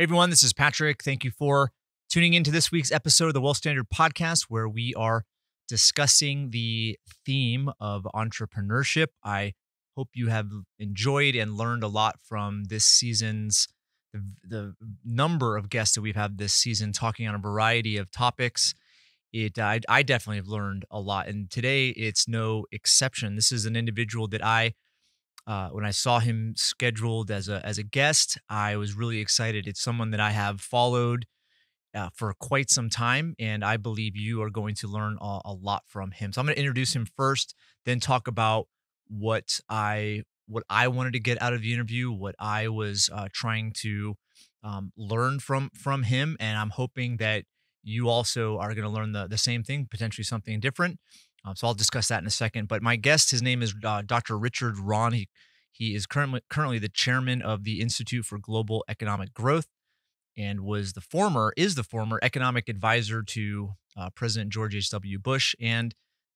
Hey everyone, this is Patrick. Thank you for tuning into this week's episode of the Wealth Standard Podcast, where we are discussing the theme of entrepreneurship. I hope you have enjoyed and learned a lot from this season's the, the number of guests that we've had this season talking on a variety of topics. It I, I definitely have learned a lot, and today it's no exception. This is an individual that I uh, when I saw him scheduled as a as a guest, I was really excited. It's someone that I have followed uh, for quite some time, and I believe you are going to learn a, a lot from him. So I'm going to introduce him first, then talk about what I what I wanted to get out of the interview, what I was uh, trying to um, learn from from him, and I'm hoping that you also are going to learn the the same thing, potentially something different. Um, so I'll discuss that in a second. But my guest, his name is uh, Dr. Richard Rahn. He he is currently currently the chairman of the Institute for Global Economic Growth, and was the former is the former economic advisor to uh, President George H. W. Bush and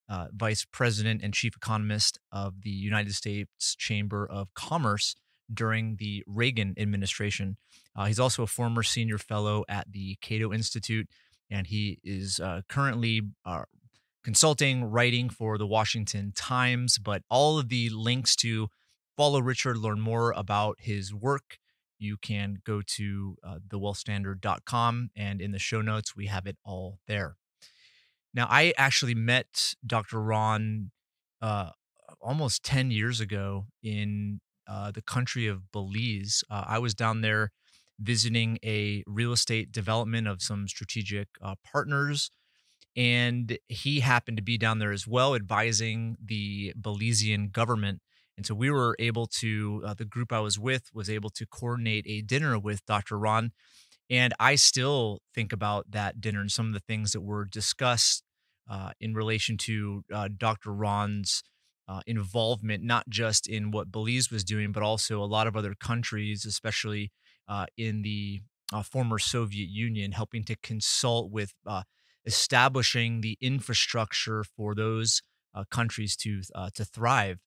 uh, vice president and chief economist of the United States Chamber of Commerce during the Reagan administration. Uh, he's also a former senior fellow at the Cato Institute, and he is uh, currently uh, consulting, writing for the Washington Times. But all of the links to follow Richard, learn more about his work, you can go to uh, thewealthstandard.com. And in the show notes, we have it all there. Now, I actually met Dr. Rahn uh, almost 10 years ago in uh, the country of Belize. Uh, I was down there visiting a real estate development of some strategic uh, partners. And he happened to be down there as well, advising the Belizean government. And so we were able to, uh, the group I was with was able to coordinate a dinner with Dr. Rahn. And I still think about that dinner and some of the things that were discussed uh, in relation to uh, Dr. Rahn's uh, involvement, not just in what Belize was doing, but also a lot of other countries, especially uh, in the uh, former Soviet Union, helping to consult with uh, establishing the infrastructure for those countries to to thrive.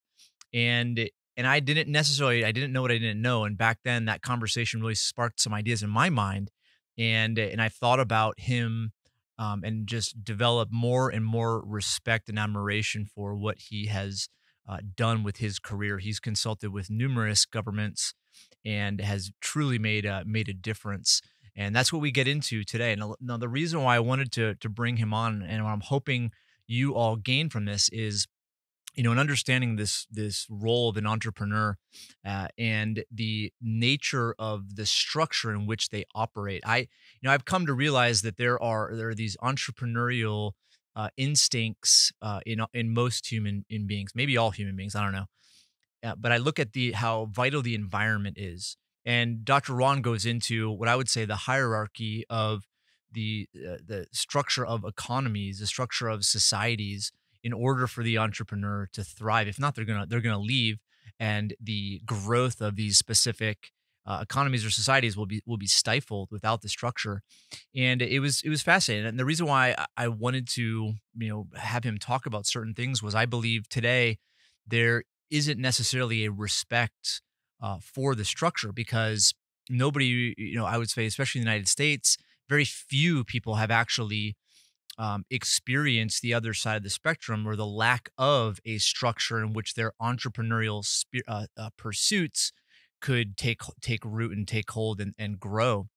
And and I didn't necessarily I didn't know what I didn't know. And back then, that conversation really sparked some ideas in my mind. And and I thought about him um, and just develop more and more respect and admiration for what he has uh, done with his career. He's consulted with numerous governments and has truly made a, made a difference. And that's what we get into today. Now, now, the reason why I wanted to to bring him on, and what I'm hoping you all gain from this is you know, and understanding this this role of an entrepreneur uh, and the nature of the structure in which they operate, I, you know, I've come to realize that there are there are these entrepreneurial uh, instincts uh, in in most human in beings, maybe all human beings. I don't know, uh, but I look at the how vital the environment is, and Dr. Rahn goes into what I would say the hierarchy of the uh, the structure of economies, the structure of societies in order for the entrepreneur to thrive. If not, they're gonna they're gonna leave, and the growth of these specific uh, economies or societies will be will be stifled without the structure. And it was it was fascinating. And the reason why I wanted to you know have him talk about certain things was I believe today there isn't necessarily a respect uh, for the structure because nobody you know I would say especially in the United States very few people have actually um, experience the other side of the spectrum or the lack of a structure in which their entrepreneurial spe- uh, uh, pursuits could take take root and take hold and, and grow.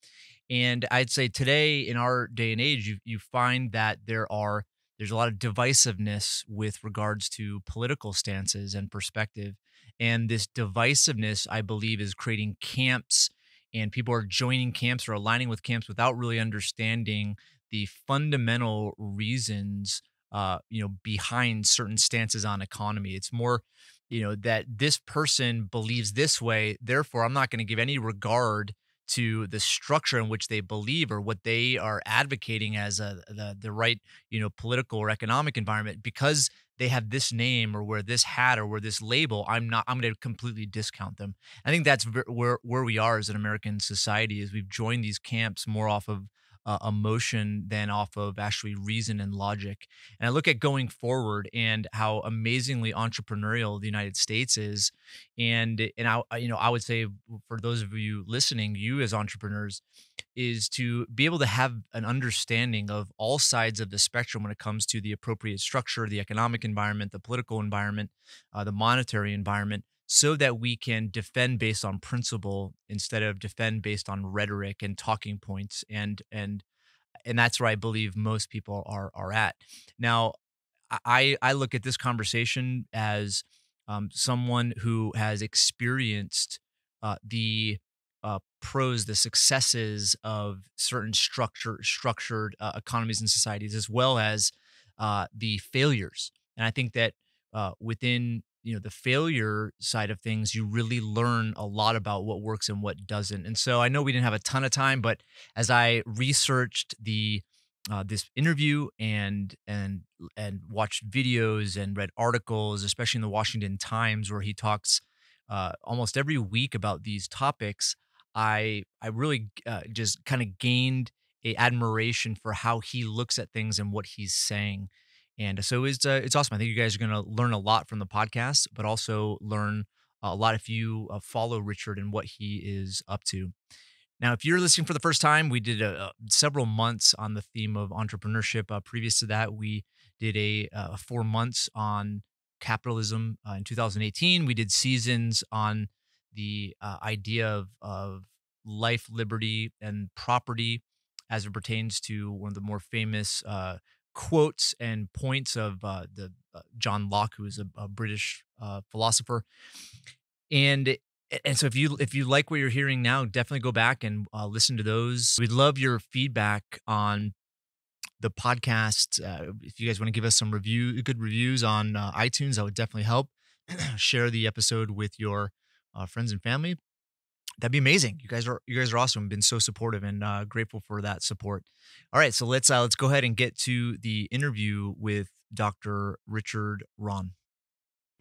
And I'd say today in our day and age, you, you find that there are there's a lot of divisiveness with regards to political stances and perspective. And this divisiveness, I believe, is creating camps and people are joining camps or aligning with camps without really understanding the fundamental reasons uh, you know behind certain stances on economy. It's more you know that this person believes this way therefore i'm not going to give any regard to the structure in which they believe or what they are advocating as a, the the right you know political or economic environment because they have this name or wear this hat or wear this label i'm not i'm going to completely discount them i think that's where where we are as an american society is we've joined these camps more off of uh, emotion than off of actually reason and logic. And I look at going forward and how amazingly entrepreneurial the United States is, and and I you know I would say for those of you listening, you as entrepreneurs, is to be able to have an understanding of all sides of the spectrum when it comes to the appropriate structure, the economic environment, the political environment, uh, the monetary environment, so that we can defend based on principle instead of defend based on rhetoric and talking points and and and that's where I believe most people are are at. Now, I I look at this conversation as um, someone who has experienced uh, the uh, pros, the successes of certain structure structured uh, economies and societies, as well as uh, the failures. And I think that uh, within you know the failure side of things, you really learn a lot about what works and what doesn't. And so I know we didn't have a ton of time, but as I researched the uh, this interview and and and watched videos and read articles, especially in the Washington Times, where he talks uh, almost every week about these topics. I I really uh, just kind of gained a admiration for how he looks at things and what he's saying. And so it's uh, it's awesome. I think you guys are going to learn a lot from the podcast, but also learn a lot if you uh, follow Richard and what he is up to. Now, if you're listening for the first time, we did a, a several months on the theme of entrepreneurship. Uh, previous to that, we did a uh, four months on capitalism uh, in 2018. We did seasons on the uh, idea of, of life, liberty, and property as it pertains to one of the more famous uh, quotes and points of uh, the uh, John Locke, who is a, a British uh, philosopher. And and so if you if you like what you're hearing now, definitely go back and uh, listen to those. We'd love your feedback on the podcast. If you guys want to give us some review, good reviews on iTunes, that would definitely help. Share the episode with your uh, friends and family. That'd be amazing. You guys are you guys are awesome. Been so supportive and uh, grateful for that support. All right, so let's uh, let's go ahead and get to the interview with Dr. Richard Rahn.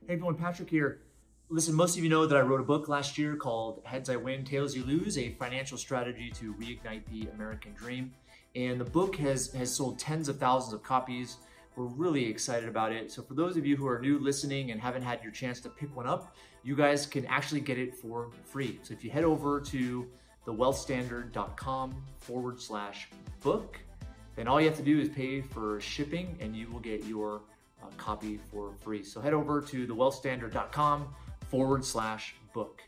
Hey everyone, Patrick here. Listen, most of you know that I wrote a book last year called Heads I Win, Tails You Lose: A Financial Strategy to Reignite the American Dream. And the book has has sold tens of thousands of copies. We're really excited about it. So for those of you who are new listening and haven't had your chance to pick one up, you guys can actually get it for free. So if you head over to thewealthstandard.com forward slash book, then all you have to do is pay for shipping and you will get your uh, copy for free. So head over to thewealthstandard.com forward slash book.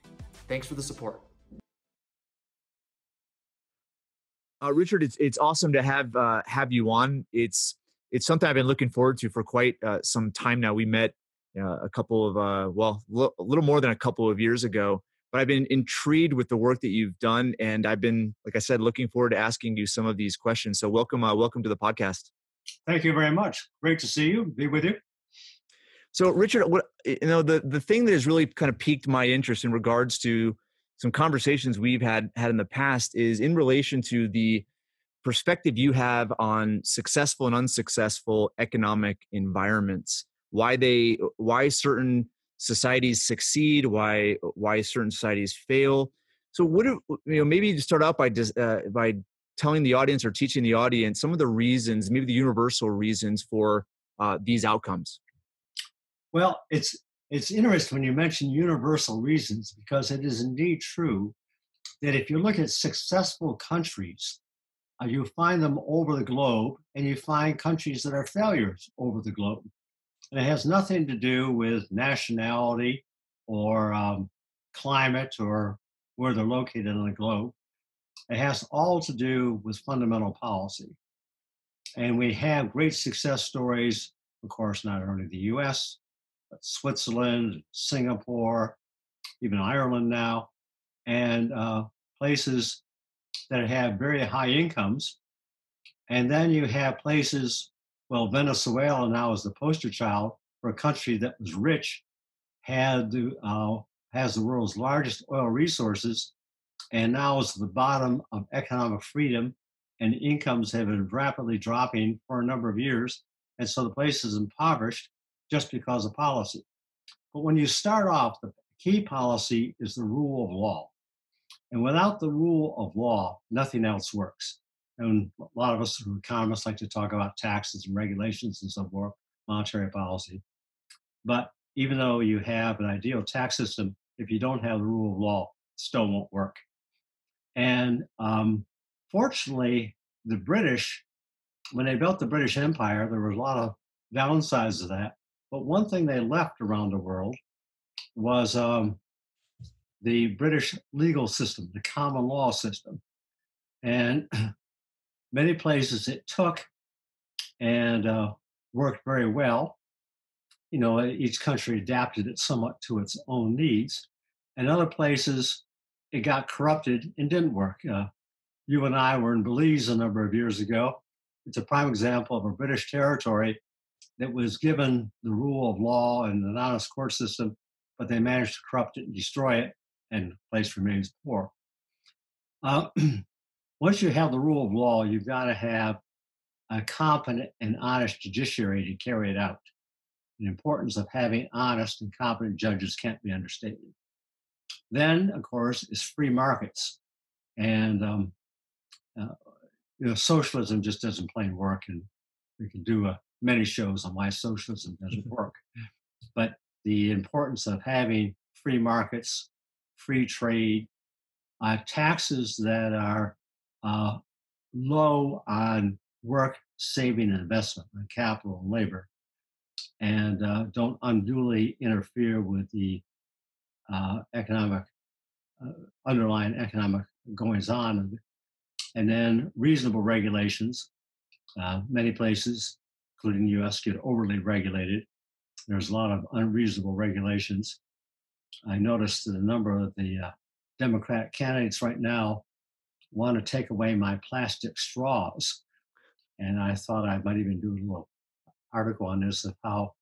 Thanks for the support. Uh, Richard, it's it's awesome to have uh, have you on. It's it's something I've been looking forward to for quite uh, some time now. We met uh, a couple of uh, well, a little more than a couple of years ago, but I've been intrigued with the work that you've done, and I've been, like I said, looking forward to asking you some of these questions. So welcome, uh, welcome to the podcast. Thank you very much. Great to see you. Be with you. So, Richard, what you know, the the thing that has really kind of piqued my interest in regards to some conversations we've had had in the past is in relation to the perspective you have on successful and unsuccessful economic environments. Why they, why certain societies succeed, why why certain societies fail. So, what you know? Maybe to start out by uh, by telling the audience or teaching the audience some of the reasons, maybe the universal reasons for uh, these outcomes. Well, it's it's interesting when you mention universal reasons because it is indeed true that if you look at successful countries, uh, you find them over the globe, and you find countries that are failures over the globe. And it has nothing to do with nationality or um, climate or where they're located on the globe. It has all to do with fundamental policy. And we have great success stories, of course, not only the US, but Switzerland, Singapore, even Ireland now, and uh, places that have very high incomes. And then you have places, well, Venezuela now is the poster child for a country that was rich, had the, uh, has the world's largest oil resources, and now is the bottom of economic freedom, and incomes have been rapidly dropping for a number of years. And so the place is impoverished just because of policy. But when you start off, the key policy is the rule of law. And without the rule of law, nothing else works. And a lot of us who are economists like to talk about taxes and regulations and so forth, monetary policy. But even though you have an ideal tax system, if you don't have the rule of law, it still won't work. And um, fortunately, the British, when they built the British Empire, there was a lot of downsides of that. But one thing they left around the world was um, the British legal system, the common law system. And many places it took and uh, worked very well. You know, each country adapted it somewhat to its own needs. And other places, it got corrupted and didn't work. Uh, you and I were in Belize a number of years ago. It's a prime example of a British territory that was given the rule of law and an honest court system, but they managed to corrupt it and destroy it, and the place remains poor. Uh, once you have the rule of law, you've got to have a competent and honest judiciary to carry it out. The importance of having honest and competent judges can't be understated. Then, of course, is free markets. And um, uh, you know, socialism just doesn't plain work, and we can do uh, many shows on why socialism doesn't mm-hmm. work. But the importance of having free markets, free trade, uh, taxes that are uh, low on work, saving, and investment, on capital and labor, and uh, don't unduly interfere with the uh, economic uh, underlying economic goings on and then reasonable regulations. Uh, many places, including the US, get overly regulated. There's a lot of unreasonable regulations. I noticed that a number of the uh, Democratic candidates right now want to take away my plastic straws. And I thought I might even do a little article on this of how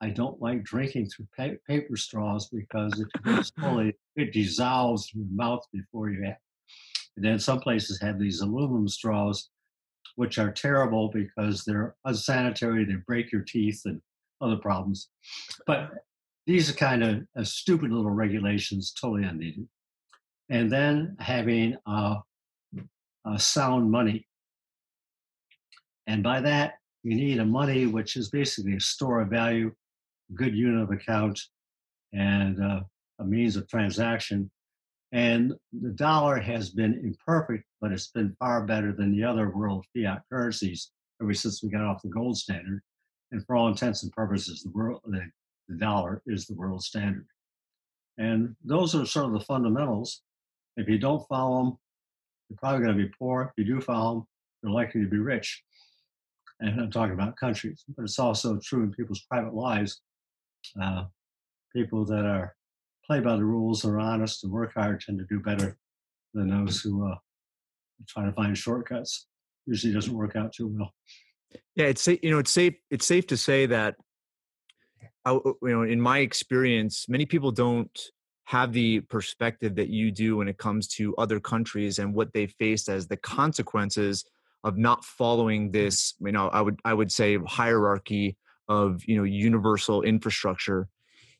I don't like drinking through pa- paper straws because it slowly it dissolves in your mouth before you have and then some places have these aluminum straws, which are terrible because they're unsanitary, they break your teeth and other problems. But these are kind of uh, stupid little regulations, totally unneeded. And then having uh, sound money. And by that, you need a money which is basically a store of value, good unit of account, and uh, a means of transaction and the dollar has been imperfect, but it's been far better than the other world fiat currencies ever since we got off the gold standard. And for all intents and purposes, the world the, the dollar is the world standard. And those are sort of the fundamentals. If you don't follow them, you're probably going to be poor. If you do follow them, you're likely to be rich. And I'm talking about countries, but it's also true in people's private lives. Uh, people that are play by the rules, are honest, and work hard tend to do better than those who uh, try to find shortcuts. Usually doesn't work out too well. Yeah, it's you know it's safe it's safe to say that you know in my experience, many people don't have the perspective that you do when it comes to other countries and what they faced as the consequences of not following mm-hmm. this you know i would i would say hierarchy of you know universal infrastructure.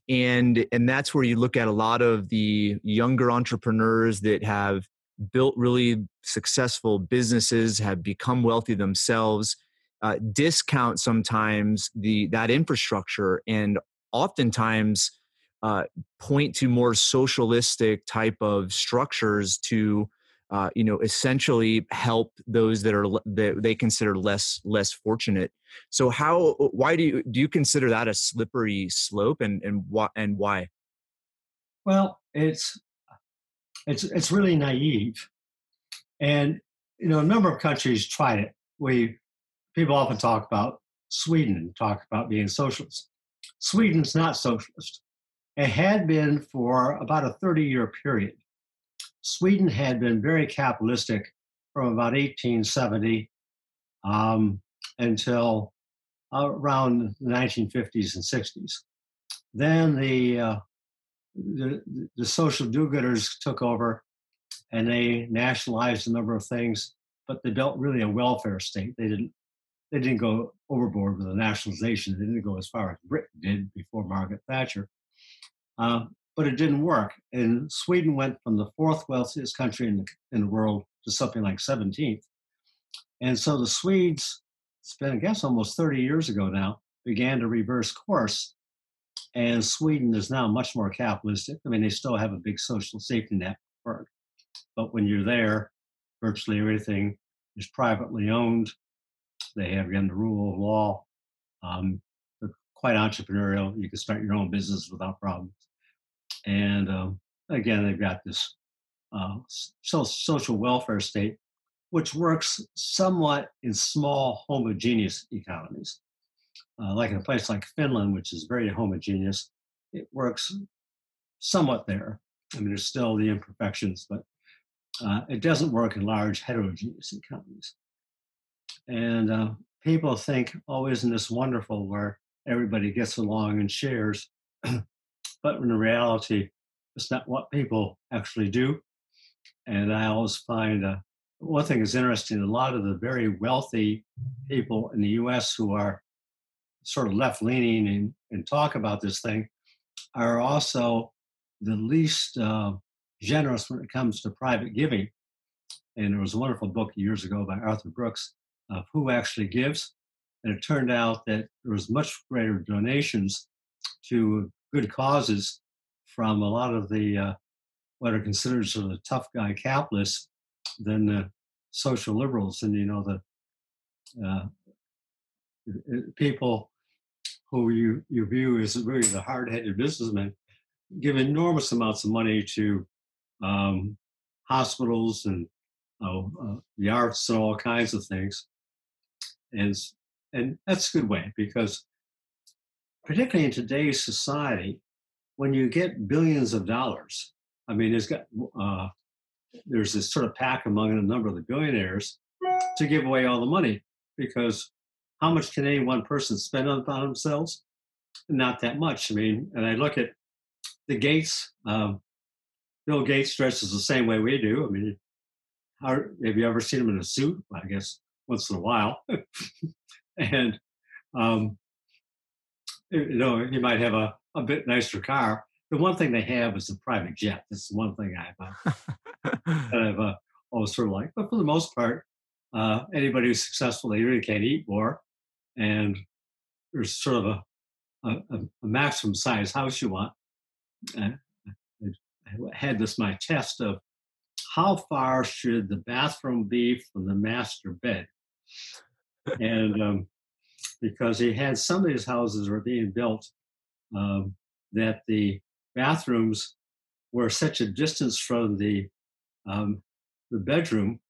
And and that's where you look at a lot of the younger entrepreneurs that have built really successful businesses have become wealthy themselves uh, discount sometimes the that infrastructure and oftentimes uh, point to more socialistic type of structures to uh, you know essentially help those that are that they consider less less fortunate. So how why do you do you consider that a slippery slope and and what and why? Well it's it's it's really naive. And you know a number of countries tried it. We people often talk about sweden talk about being socialist sweden's not socialist it had been for about a 30 year period Sweden had been very capitalistic from about 1870 um, until around the 1950s and 60s. Then the, uh, the, the social do-gooders took over and they nationalized a number of things, but they built really a welfare state. They didn't they didn't go overboard with the nationalization. They didn't go as far as Britain did before Margaret Thatcher. Uh, but it didn't work. And Sweden went from the fourth wealthiest country in the, in the world to something like 17th. And so the Swedes, it's been, I guess, almost 30 years ago now, began to reverse course. And Sweden is now much more capitalistic. I mean, they still have a big social safety net, but when you're there, virtually everything is privately owned. They have, again, the rule of law. Um, they're quite entrepreneurial. You can start your own business without problems. And um, again, they've got this uh, so social welfare state, which works somewhat in small homogeneous economies. Uh, like in a place like Finland, which is very homogeneous, it works somewhat there. I mean, there's still the imperfections, but uh, it doesn't work in large heterogeneous economies. And uh, people think, oh, isn't this wonderful where everybody gets along and shares? but in reality, it's not what people actually do. And I always find uh, one thing is interesting a lot of the very wealthy people in the US who are sort of left leaning and, and talk about this thing are also the least uh, generous when it comes to private giving. And there was a wonderful book years ago by Arthur Brooks of who actually gives. And it turned out that there was much greater donations to good causes from a lot of the uh, what are considered sort of the tough guy capitalists than the social liberals. And you know the uh, people who you, you view as really the hard-headed businessmen give enormous amounts of money to um, hospitals and uh, uh, the arts and all kinds of things. And, and that's a good way because particularly in today's society, when you get billions of dollars, I mean, there's got uh, there's this sort of pack among a number of the billionaires to give away all the money because how much can any one person spend on, themselves? Not that much. I mean, and I look at the Gates. Um, Bill Gates dresses the same way we do. I mean, have you ever seen him in a suit? I guess once in a while. and um, you know, you might have a, a bit nicer car. The one thing they have is a private jet. That's the one thing I've, uh, I've uh, always sort of like. But for the most part, uh, anybody who's successful, they really can't eat more. And there's sort of a, a, a maximum size house you want. And I had this my test of how far should the bathroom be from the master bed? And um, because he had some of his houses were being built um, that the bathrooms were such a distance from the um, the bedroom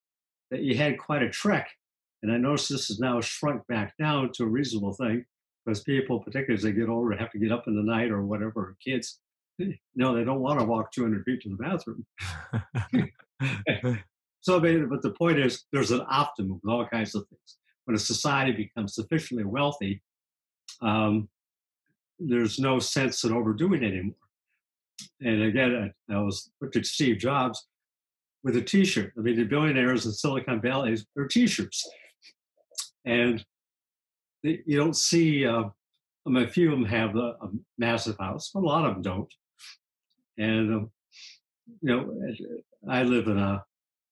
that you had quite a trek. And I noticed this is now shrunk back down to a reasonable thing because people, particularly as they get older, have to get up in the night or whatever. Kids, no, they don't want to walk 200 feet to the bathroom. so, but the point is, there's an optimum with all kinds of things. When a society becomes sufficiently wealthy, um, there's no sense in overdoing anymore. And again, I, I was looked at Steve Jobs with a T-shirt. I mean, the billionaires in Silicon Valley, they're T-shirts, and they, you don't see. Uh, I mean, a few of them have a, a, massive house, but a lot of them don't. And um, you know, I live in a,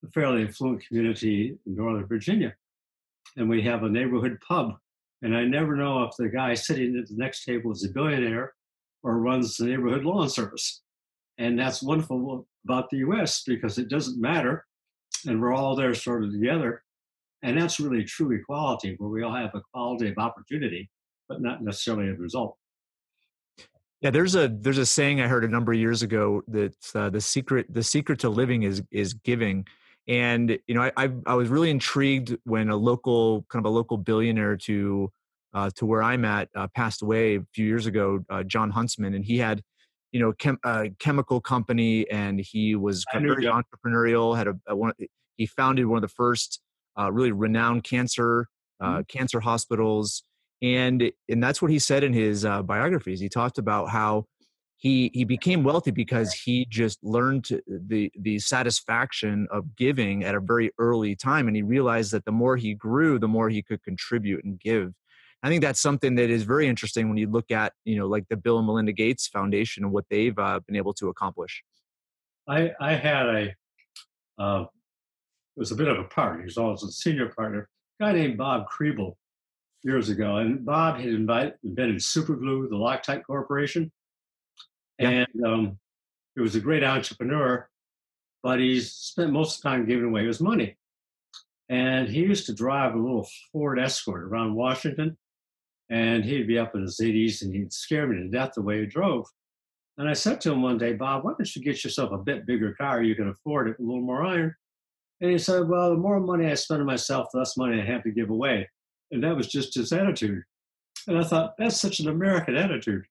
a fairly affluent community in Northern Virginia, and we have a neighborhood pub. And I never know if the guy sitting at the next table is a billionaire or runs the neighborhood lawn service. And that's wonderful about the US because it doesn't matter. And we're all there sort of together. And that's really true equality, where we all have equality of opportunity, but not necessarily a result. Yeah, there's a there's a saying I heard a number of years ago that uh, the secret the secret to living is is giving, and you know I, I, I was really intrigued when a local kind of a local billionaire to uh, to where I'm at uh, passed away a few years ago, uh, Jon Huntsman, and he had you know chem, a uh, chemical company and he was very entrepreneurial. Had a, a, one he founded one of the first uh, really renowned cancer mm-hmm. cancer hospitals and and that's what he said in his uh, biographies he talked about how he he became wealthy because he just learned to, the the satisfaction of giving at a very early time and he realized that the more he grew the more he could contribute and give. I think that's something that is very interesting when you look at you know like the bill and melinda gates foundation and what they've uh, been able to accomplish. I i had a uh, it was a bit of a partner he was always a senior partner a guy named bob Krieble years ago, and Bob had invited, invented Superglue, the Loctite Corporation, and um, he was a great entrepreneur, but he spent most of the time giving away his money. And he used to drive a little Ford Escort around Washington. And he'd be up in his 80s and he'd scare me to death the way he drove. And I said to him one day, Bob, why don't you get yourself a bit bigger car? You can afford it, a little more iron. And he said, Well, the more money I spend on myself, the less money I have to give away. And that was just his attitude. And I thought, that's such an American attitude.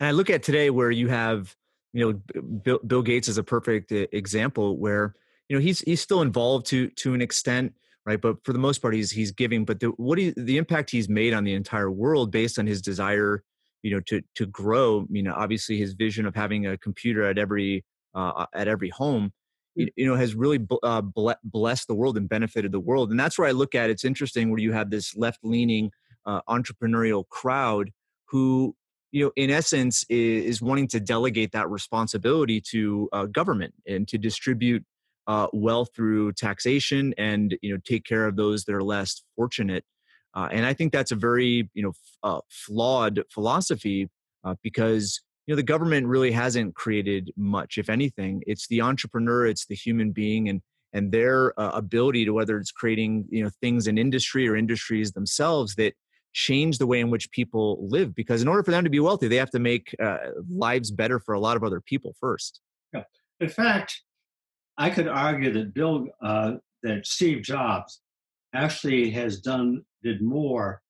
And I look at today where you have, you know, Bill, Bill Gates is a perfect example where, you know, he's he's still involved to to an extent, right? But for the most part, he's he's giving. But the what he, the impact he's made on the entire world based on his desire, you know, to to grow. You know, obviously his vision of having a computer at every uh, at every home you, you know has really uh, blessed the world and benefited the world and that's where i look at it's interesting where you have this left leaning uh, entrepreneurial crowd who you know in essence is, is wanting to delegate that responsibility to uh, government and to distribute uh, wealth through taxation and you know take care of those that are less fortunate. Uh, and i think that's a very you know f- uh, flawed philosophy because you know the government really hasn't created much if anything. It's the entrepreneur it's the human being and and their uh, ability to whether it's creating you know things in industry or industries themselves that change the way in which people live because in order for them to be wealthy they have to make uh, lives better for a lot of other people first yeah. in fact i could argue that bill uh, that steve jobs actually has done did more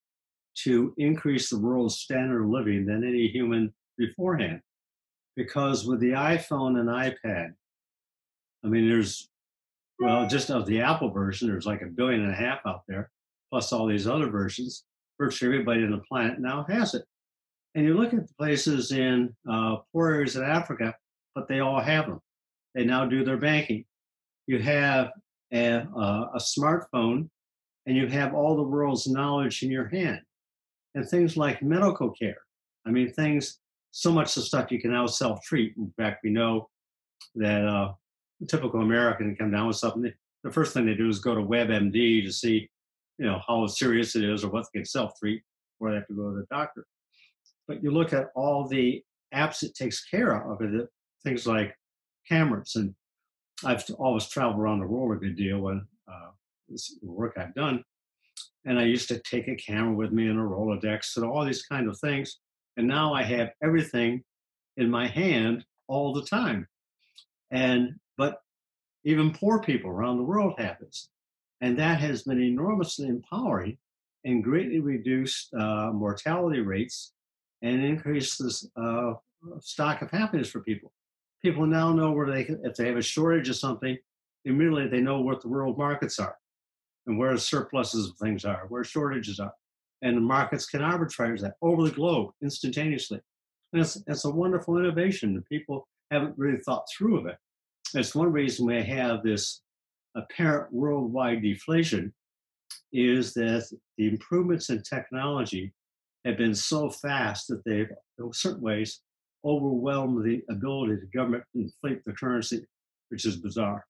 to increase the world's standard of living than any human beforehand. Because with the iPhone and iPad, I mean, there's, well, just of the Apple version, there's like a billion and a half out there, plus all these other versions. Virtually everybody on the planet now has it. And you look at the places in uh, poor areas of Africa, but they all have them. They now do their banking. You have a, uh, a smartphone and you have all the world's knowledge in your hand. And things like medical care. I mean, things so much of stuff you can now self-treat. In fact, we know that uh, typical American can come down with something. The first thing they do is go to WebMD to see, you know, how serious it is or what they can self-treat or they have to go to the doctor. But you look at all the apps it takes care of it, things like cameras. And I've always traveled around the world a good deal when uh, this work I've done. And I used to take a camera with me and a Rolodex and all these kind of things and now I have everything in my hand all the time. And but even poor people around the world have this, and that has been enormously empowering and greatly reduced uh, mortality rates and increases uh, stock of happiness for people. People now know where they can, if they have a shortage of something, immediately they know what the world markets are and where the surpluses of things are, where shortages are and the markets can arbitrage that over the globe instantaneously. And it's, it's a wonderful innovation people haven't really thought through of it. It's one reason we have this apparent worldwide deflation is that the improvements in technology have been so fast that they've, in certain ways, overwhelmed the ability of government to inflate the currency, which is bizarre.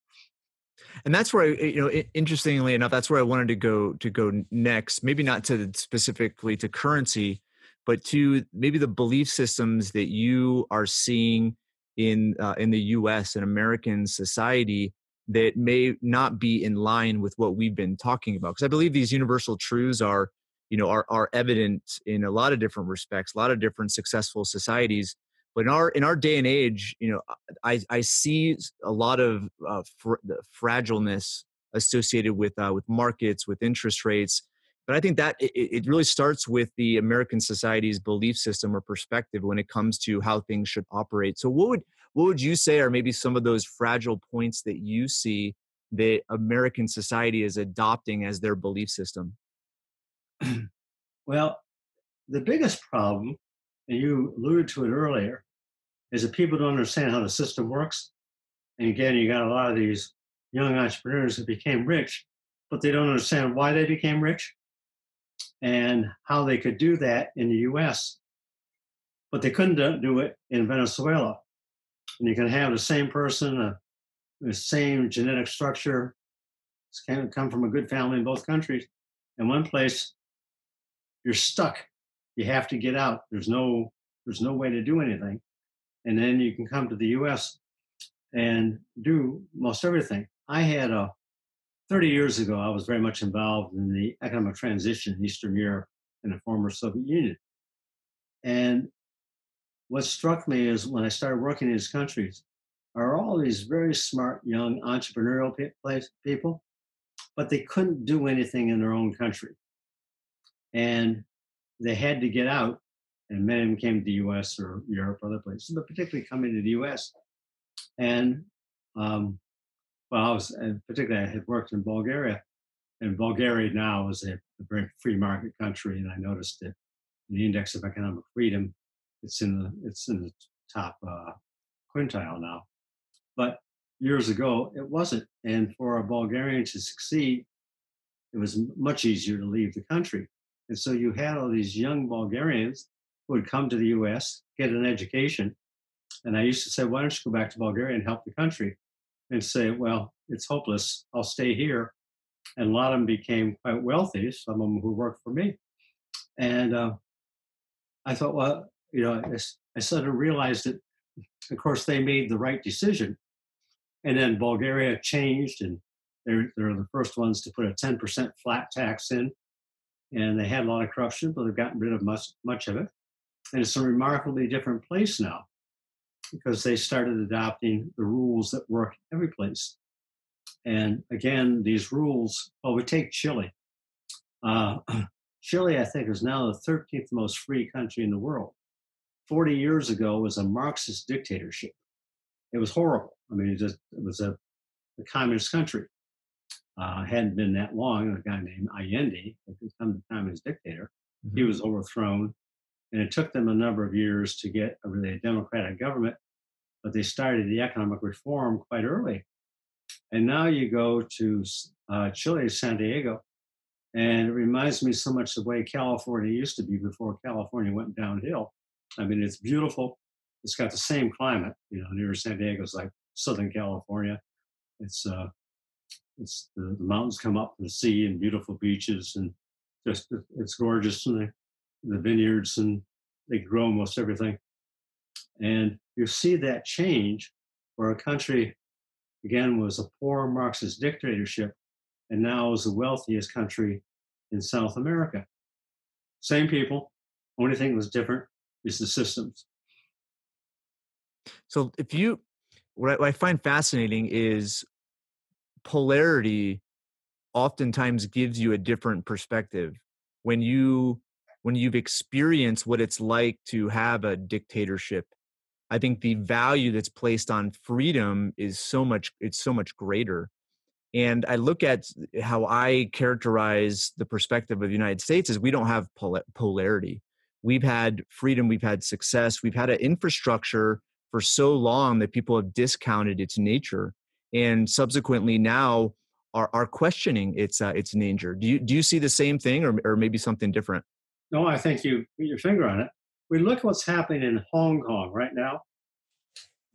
And that's where I, you know interestingly enough that's where i wanted to go to go next maybe not to specifically to currency but to maybe the belief systems that you are seeing in uh, in the us and american society that may not be in line with what we've been talking about because i believe these universal truths are you know are, are evident in a lot of different respects a lot of different successful societies. But in our in our day and age you know i i see a lot of uh, fr- the fragileness associated with uh, with markets with interest rates. But i think that it, it really starts with the american society's belief system or perspective when it comes to how things should operate. So what would what would you say are maybe some of those fragile points that you see that american society is adopting as their belief system well the biggest problem and you alluded to it earlier, is that people don't understand how the system works. And again, you got a lot of these young entrepreneurs that became rich, but they don't understand why they became rich and how they could do that in the US. But they couldn't do it in Venezuela. And you can have the same person, uh, the same genetic structure, can come from a good family in both countries. In one place, you're stuck you have to get out. There's no there's no way to do anything. And then you can come to the US and do most everything. I had a 30 years ago, I was very much involved in the economic transition in Eastern Europe and the former Soviet Union. And what struck me is when I started working in these countries, are all these very smart young entrepreneurial people, but they couldn't do anything in their own country. And they had to get out, and many of them came to the US or Europe or other places, but particularly coming to the US. And um, well, I was, and particularly I had worked in Bulgaria, and Bulgaria now is a, a very free market country, and I noticed that the index of economic freedom, it's in the it's in the top uh, quintile now. But years ago, it wasn't. And for a Bulgarian to succeed, it was much easier to leave the country. And so you had all these young Bulgarians who would come to the US, get an education. And I used to say, why don't you go back to Bulgaria and help the country? And say, well, it's hopeless. I'll stay here. And a lot of them became quite wealthy, some of them who worked for me. And uh, I thought, well, you know, I, I sort of realized that, of course, they made the right decision and then Bulgaria changed, and they're, they're the first ones to put a 10% flat tax in. And they had a lot of corruption, but they've gotten rid of much, much of it. And it's a remarkably different place now because they started adopting the rules that work every place. And again, these rules, well, we take Chile. Uh, Chile, I think, is now the 13th most free country in the world. 40 years ago was a Marxist dictatorship. It was horrible. I mean, it, just, it was a, a communist country. Uh, hadn't been that long. A guy named Allende had become the communist dictator. Mm-hmm. He was overthrown, and it took them a number of years to get a really democratic government. But they started the economic reform quite early. And now you go to uh, Santiago, and it reminds me so much of the way California used to be before California went downhill. I mean, it's beautiful. It's got the same climate, you know, near San Diego is like Southern California. It's uh, it's the, the, mountains come up from the sea and beautiful beaches and just it's gorgeous and the, the vineyards and they grow almost everything. And you see that change where a country again was a poor Marxist dictatorship and now is the wealthiest country in South America. Same people, only thing was different is the systems. So if you what I, what I find fascinating is polarity oftentimes gives you a different perspective. When you when you've experienced what it's like to have a dictatorship i think the value that's placed on freedom is so much it's so much greater. And i look at how i characterize the perspective of the united states is we don't have polarity we've had freedom we've had success we've had an infrastructure for so long that people have discounted its nature and subsequently now are, are questioning its uh, its nature. Do you do you see the same thing or, or maybe something different? No, I think you put your finger on it. We look at what's happening in Hong Kong right now.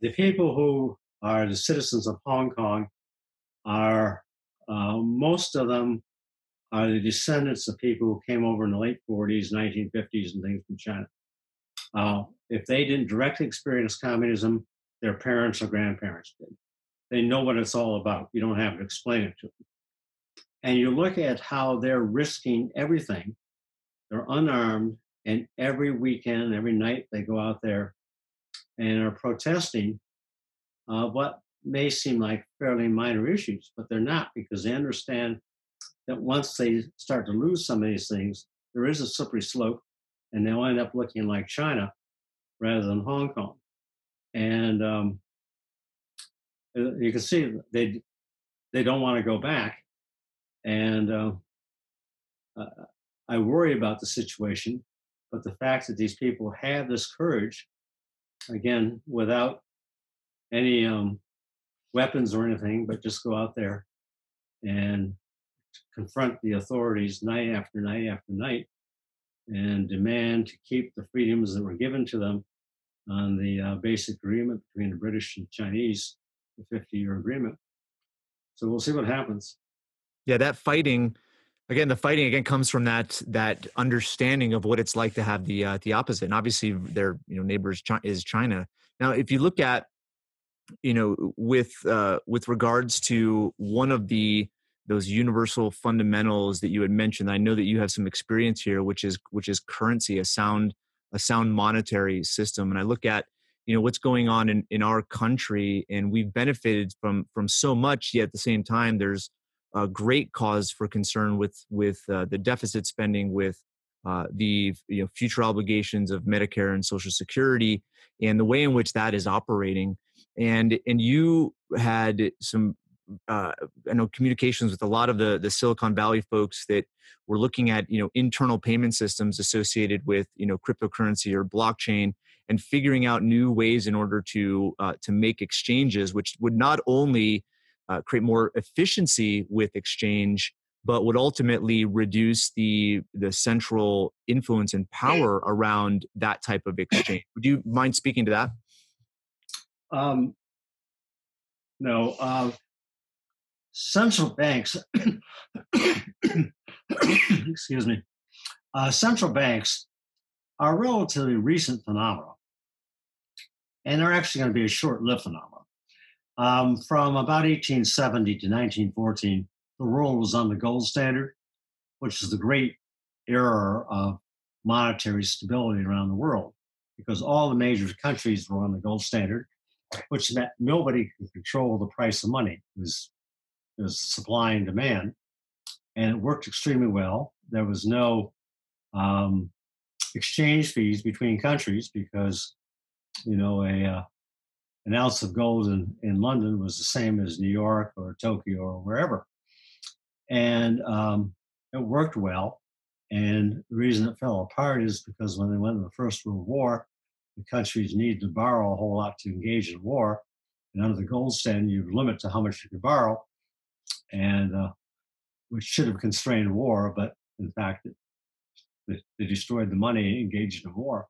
The people who are the citizens of Hong Kong are uh, most of them are the descendants of people who came over in the late 40s, 1950s, and things from China. Uh, if they didn't directly experience communism, their parents or grandparents did. They know what it's all about. You don't have to explain it to them. And you look at how they're risking everything. They're unarmed, and every weekend, every night, they go out there and are protesting uh, what may seem like fairly minor issues, but they're not because they understand that once they start to lose some of these things, there is a slippery slope and they'll end up looking like China rather than Hong Kong. And um, uh, you can see they they don't want to go back, and uh, uh, I worry about the situation. But the fact that these people have this courage, again, without any um, weapons or anything, but just go out there and confront the authorities night after night after night and demand to keep the freedoms that were given to them on the uh, basic agreement between the British and Chinese, the 50 year agreement. So we'll see what happens. Yeah, that fighting again the fighting again comes from that that understanding of what it's like to have the uh, the opposite and obviously their you know neighbors is china now if you look at you know with uh with regards to one of the those universal fundamentals that you had mentioned. I know that you have some experience here, which is which is currency, a sound a sound monetary system. And I look at you know what's going on in, in our country, and we've benefited from from so much. Yet at the same time, there's a great cause for concern with with uh, the deficit spending, with uh, the you know, future obligations of Medicare and Social Security, and the way in which that is operating. And and you had some uh, I know communications with a lot of the the Silicon Valley folks that were looking at you know internal payment systems associated with you know cryptocurrency or blockchain and figuring out new ways in order to uh, to make exchanges, which would not only uh, create more efficiency with exchange, but would ultimately reduce the the central influence and power around that type of exchange. Would you mind speaking to that? Um, no. Uh, central banks, excuse me, uh, central banks are relatively recent phenomena, and they're actually going to be a short-lived phenomenon. Um, from about 1870 to 1914, the world was on the gold standard, which is the great era of monetary stability around the world, because all the major countries were on the gold standard, which meant nobody could control the price of money. It was was supply and demand, and it worked extremely well. There was no um, exchange fees between countries because you know a uh, an ounce of gold in, in London was the same as New York or Tokyo or wherever, and um, it worked well. And the reason it fell apart is because when they went into the First World War, the countries needed to borrow a whole lot to engage in war. And under the gold standard, you limit to how much you could borrow and uh, which should have constrained war, but in fact, it, they destroyed the money engaged in war.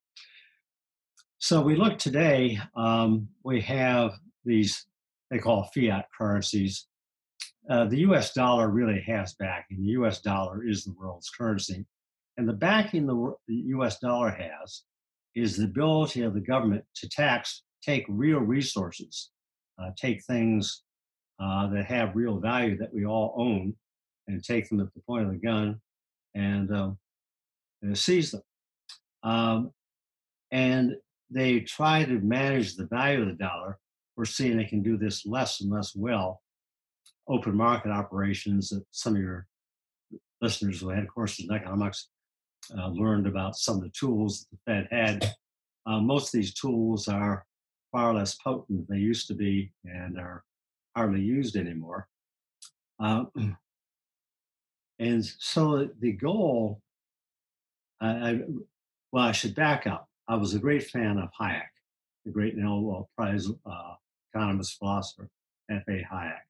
So we look today, um, we have these, they call fiat currencies. Uh, the US dollar really has backing. The US dollar is the world's currency. And the backing the, the US dollar has is the ability of the government to tax, take real resources, uh, take things uh, that have real value that we all own and take them at the point of the gun and, um, and seize them. Um, and they try to manage the value of the dollar. We're seeing they can do this less and less well. Open market operations that some of your listeners who had courses in economics uh, learned about some of the tools that the Fed had. Uh, most of these tools are far less potent than they used to be and are hardly used anymore. Uh, and so the goal, I, I, well, I should back up. I was a great fan of Hayek, the great Nobel Prize uh, economist philosopher, F.A. Hayek.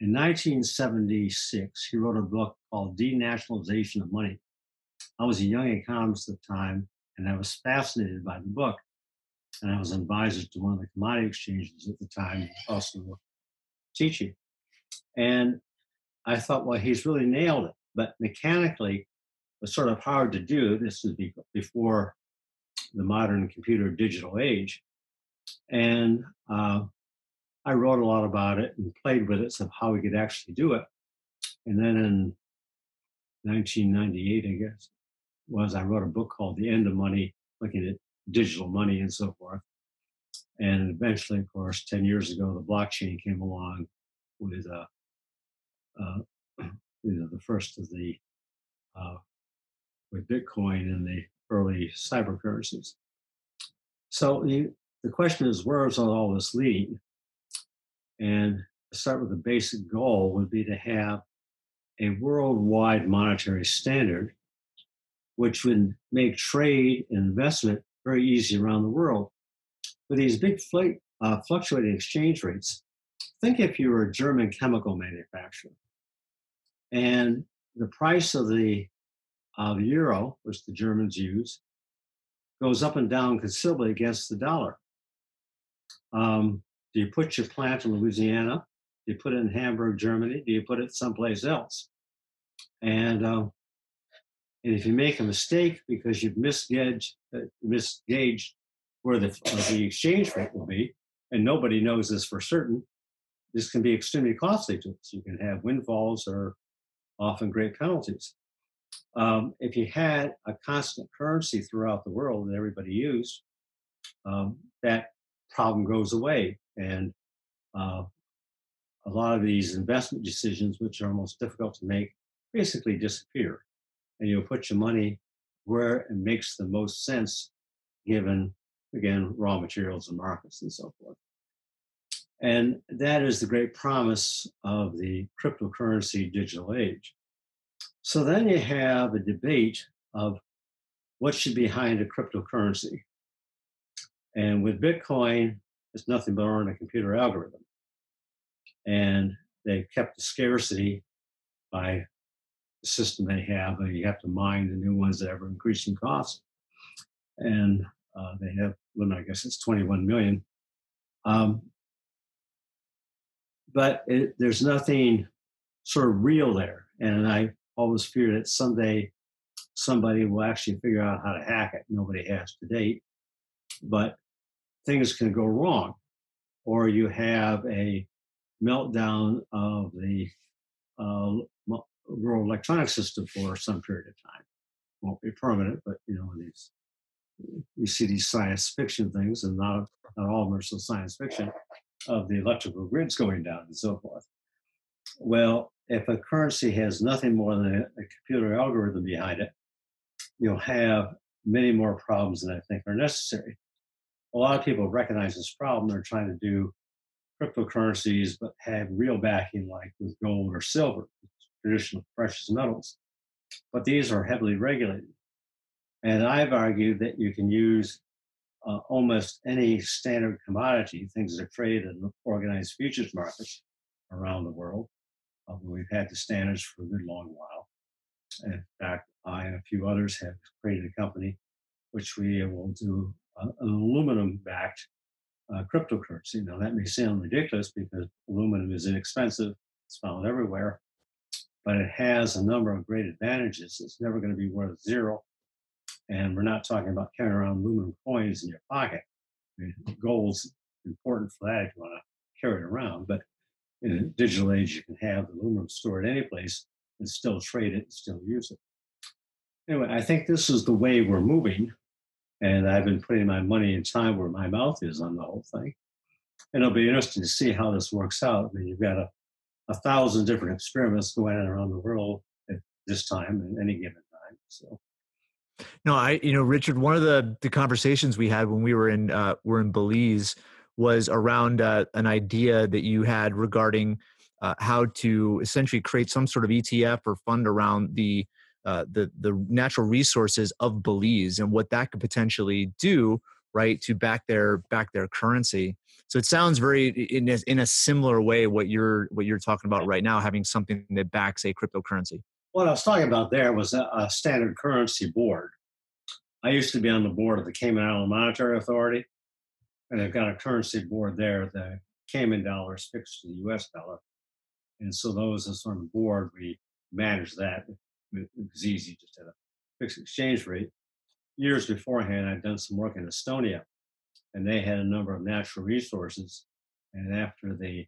In 1976, he wrote a book called Denationalization of Money. I was a young economist at the time, and I was fascinated by the book. And I was an advisor to one of the commodity exchanges at the time, also teaching. And I thought, well, he's really nailed it. But mechanically, was sort of hard to do. This was before the modern computer digital age. And uh, I wrote a lot about it and played with it, so how we could actually do it. And then in 1998, I guess, was I wrote a book called The End of Money, looking at digital money and so forth. And eventually, of course, 10 years ago, the blockchain came along with uh, uh, you know, the first of the uh, with Bitcoin and the early cyber currencies. So the, the question is, where is all this leading? And start with the basic goal would be to have a worldwide monetary standard which would make trade and investment very easy around the world. With these big fl- uh, fluctuating exchange rates, think if you were a German chemical manufacturer and the price of the uh, euro, which the Germans use, goes up and down considerably against the dollar. Um, do you put your plant in Louisiana? Do you put it in Hamburg, Germany? Do you put it someplace else? And uh, and if you make a mistake because you've misgauged, uh, misgauged where the, uh, the exchange rate will be, and nobody knows this for certain, this can be extremely costly to us. You can have windfalls or often great penalties. Um, if you had a constant currency throughout the world that everybody used, um, that problem goes away. And uh, a lot of these investment decisions, which are most difficult to make, basically disappear. And you'll put your money where it makes the most sense, given, again, raw materials and markets and so forth. And that is the great promise of the cryptocurrency digital age. So then you have a debate of what should be behind a cryptocurrency. And with Bitcoin, it's nothing but on a computer algorithm. And they've kept the scarcity by the system they have. And you have to mine the new ones that ever increasing cost. And uh, they have, well, I guess it's 21 million. Um, but it, there's nothing sort of real there. And I always fear that someday somebody will actually figure out how to hack it. Nobody has to date. But things can go wrong, or you have a meltdown of the uh, rural electronic system for some period of time. Won't be permanent, but you know these you see these science fiction things, and not not all of them are so science fiction of the electrical grids going down and so forth. Well, if a currency has nothing more than a, a computer algorithm behind it, you'll have many more problems than I think are necessary. A lot of people recognize this problem. They're trying to do cryptocurrencies, but have real backing, like with gold or silver, traditional precious metals. But these are heavily regulated. And I've argued that you can use uh, almost any standard commodity, things that are traded in organized futures markets around the world. Uh, we've had the standards for a good long while. In fact, I and a few others have created a company which we will do an aluminum backed uh, cryptocurrency. Now, that may sound ridiculous because aluminum is inexpensive, it's found everywhere, but it has a number of great advantages. It's never going to be worth zero. And we're not talking about carrying around aluminum coins in your pocket. I mean, gold's important for that if you want to carry it around, but in a digital age, you can have the aluminum stored any place and still trade it and still use it. Anyway, I think this is the way we're moving, and I've been putting my money and time where my mouth is on the whole thing. And it'll be interesting to see how this works out. I mean, you've got a, a thousand different experiments going on around the world at this time, at any given time. So no, I, you know, Richard, one of the the conversations we had when we were in uh, were in Belize was around uh, an idea that you had regarding uh, how to essentially create some sort of ETF or fund around the uh, the the natural resources of Belize and what that could potentially do, right, to back their back their currency. So it sounds very in a, in a similar way what you're what you're talking about right now, having something that backs a cryptocurrency. What I was talking about there was a, a standard currency board. I used to be on the board of the Cayman Island Monetary Authority, and they've got a currency board there. The Cayman dollar is fixed to the U.S. dollar, and so those as on the board, we manage that. It was easy just have a fixed exchange rate. Years beforehand, I'd done some work in Estonia, and they had a number of natural resources. And after the,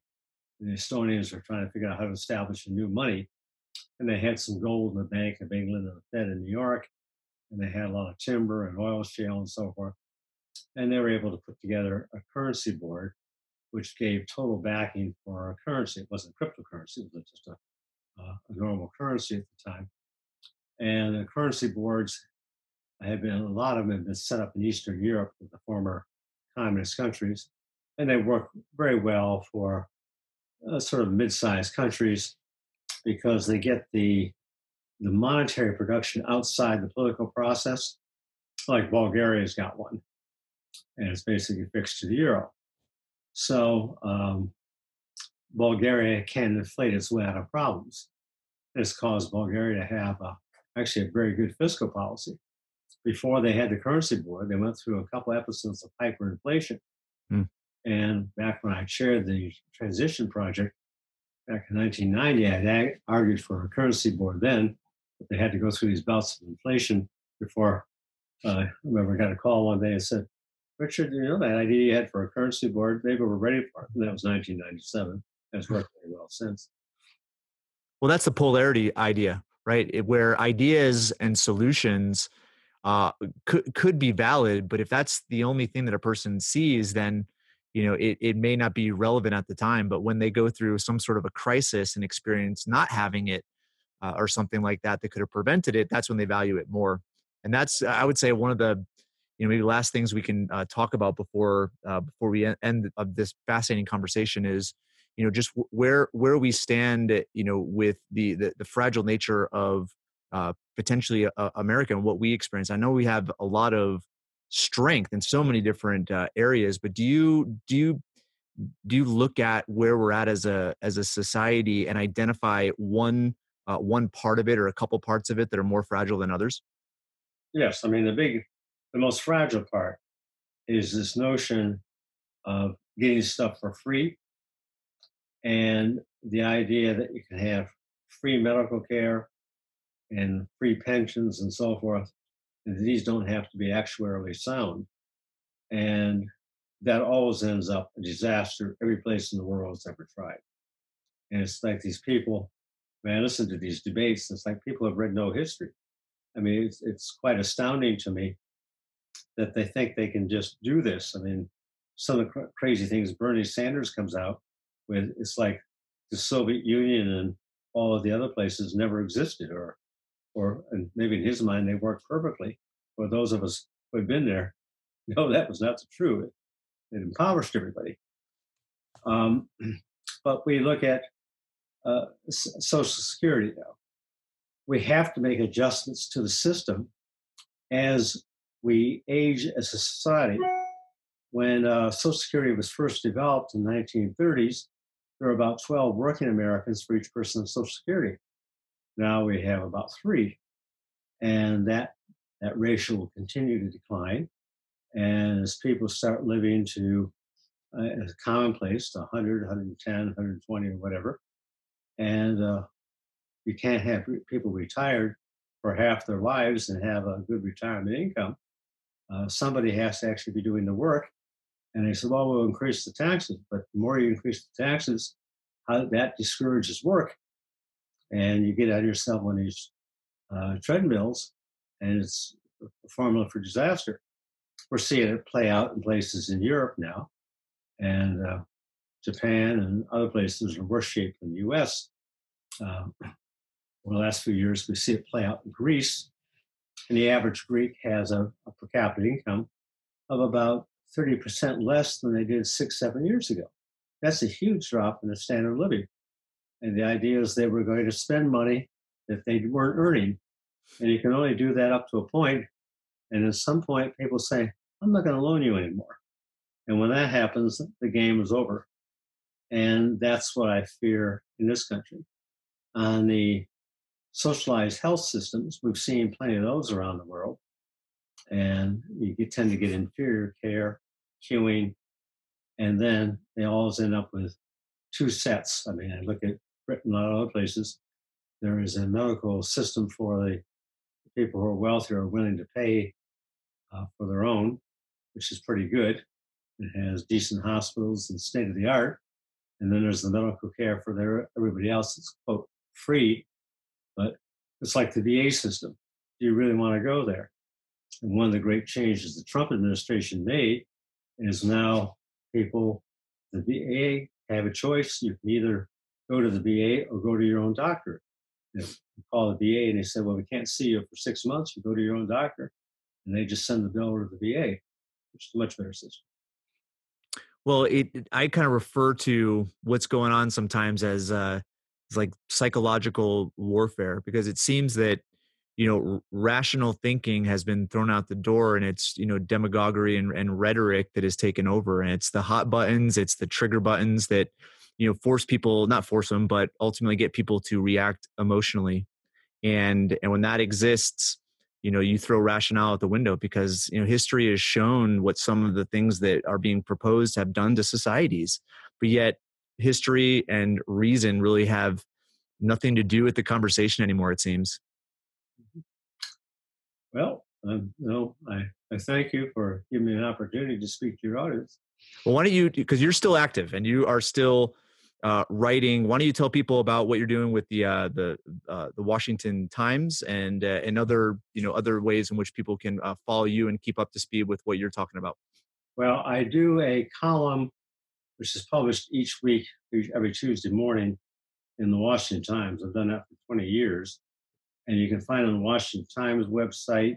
the Estonians were trying to figure out how to establish a new money, and they had some gold in the Bank of England and the Fed in New York, and they had a lot of timber and oil shale and so forth. And they were able to put together a currency board, which gave total backing for our currency. It wasn't cryptocurrency, it was just a, uh, a normal currency at the time. And the currency boards have been, a lot of them have been set up in Eastern Europe with the former communist countries. And they work very well for uh, sort of mid sized countries because they get the the monetary production outside the political process, like Bulgaria's got one, and it's basically fixed to the euro. So um, Bulgaria can inflate its way out of problems. It's caused Bulgaria to have a, actually a very good fiscal policy. Before they had the currency board, they went through a couple episodes of hyperinflation. Mm. And back when I chaired the transition project, back in 1990, I argued for a currency board then, but they had to go through these bouts of inflation before uh, I remember I got a call one day and said, Richard, you know that idea you had for a currency board, maybe we're ready for it. And that was 1997. has worked very well since. Well, that's the polarity idea, right? It, where ideas and solutions uh, could could be valid, but if that's the only thing that a person sees, then you know it, it may not be relevant at the time. But when they go through some sort of a crisis and experience not having it uh, or something like that that could have prevented it, that's when they value it more. And that's I would say one of the you know maybe last things we can uh, talk about before uh, before we end of this fascinating conversation is you know just where where we stand you know with the the, the fragile nature of uh, potentially uh, America and what we experience. I know we have a lot of strength in so many different uh, areas, but do you do you do you look at where we're at as a as a society and identify one uh, one part of it or a couple parts of it that are more fragile than others? Yes, I mean the big, the most fragile part is this notion of getting stuff for free, and the idea that you can have free medical care and free pensions and so forth. These don't have to be actuarially sound. And that always ends up a disaster every place in the world has ever tried. And it's like these people, when I listen to these debates, it's like people have read no history. I mean, it's, it's quite astounding to me that they think they can just do this. I mean, some of the cr- crazy things Bernie Sanders comes out with, it's like the Soviet Union and all of the other places never existed, or or and maybe in his mind they worked perfectly. For those of us who had been there, no, that was not true. It, it impoverished everybody. Um, but we look at uh, Social Security now. We have to make adjustments to the system as we age as a society. When uh, Social Security was first developed in the 1930s, there were about 12 working Americans for each person on Social Security. Now we have about three. And that, that ratio will continue to decline. And as people start living to uh, commonplace 100, 110, 120, or whatever, and uh, you can't have people retired for half their lives and have a good retirement income. Uh, somebody has to actually be doing the work. And they said, well, we'll increase the taxes. But the more you increase the taxes, how, that discourages work and you get on yourself on these uh, treadmills, and it's a formula for disaster. We're seeing it play out in places in Europe now, and uh, Japan and other places are worse shape than the U.S. Um, over the last few years, we see it play out in Greece, and the average Greek has a, a per capita income of about 30% less than they did six, seven years ago. That's a huge drop in the standard of living. And the idea is they were going to spend money that they weren't earning. And you can only do that up to a point. And at some point, people say, I'm not going to loan you anymore. And when that happens, the game is over. And that's what I fear in this country. On the socialized health systems, we've seen plenty of those around the world. And you tend to get inferior care, queuing, and then they always end up with two sets. I mean, I look at Britain and other places, there is a medical system for the people who are wealthy or willing to pay uh, for their own, which is pretty good. It has decent hospitals and state of the art. And then there's the medical care for their, everybody else that's quote free, but it's like the VA system. Do you really want to go there? And one of the great changes the Trump administration made is now people, the VA have a choice. You can either go to the VA or go to your own doctor. Call the VA and they say, well, we can't see you for six months. You go to your own doctor, and they just send the bill over to the VA, which is a much better system. Well, it, I kind of refer to what's going on sometimes as uh, as like psychological warfare because it seems that you know rational thinking has been thrown out the door and it's you know demagoguery and, and rhetoric that has taken over and it's the hot buttons it's the trigger buttons that you know force people not force them but ultimately get people to react emotionally. And and when that exists you know you throw rationale out the window because you know history has shown what some of the things that are being proposed have done to societies. But yet history and reason really have nothing to do with the conversation anymore it seems. Mm-hmm. well um, no I, I thank you for giving me an opportunity to speak to your audience. Well why don't you because you're still active and you are still uh, writing. Why don't you tell people about what you're doing with the uh, the uh, the Washington Times and uh, and other you know other ways in which people can uh, follow you and keep up to speed with what you're talking about? Well, I do a column which is published each week, every Tuesday morning in the Washington Times. I've done that for 20 years. And you can find it on the Washington Times website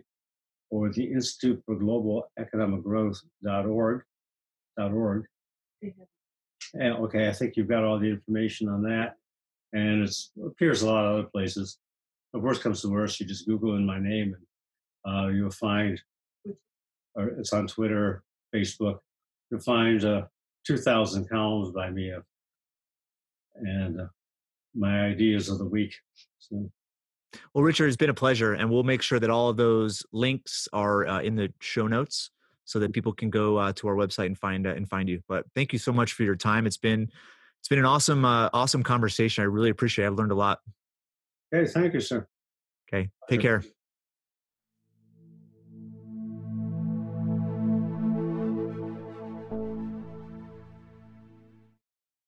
or the Institute for Global Economic Growth.org. .org. And, okay, I think you've got all the information on that. And it appears a lot of other places. If worst comes to worst, you just Google in my name and uh, you'll find, or it's on Twitter, Facebook, you'll find uh, 2,000 columns by me of, and uh, my ideas of the week. So. Well, Richard, it's been a pleasure, and we'll make sure that all of those links are uh, in the show notes so that people can go uh, to our website and find uh, and find you. But thank you so much for your time. It's been it's been an awesome uh, awesome conversation. I really appreciate. it. I've learned a lot. Okay, thank you, sir. Okay, take care.